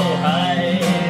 はい。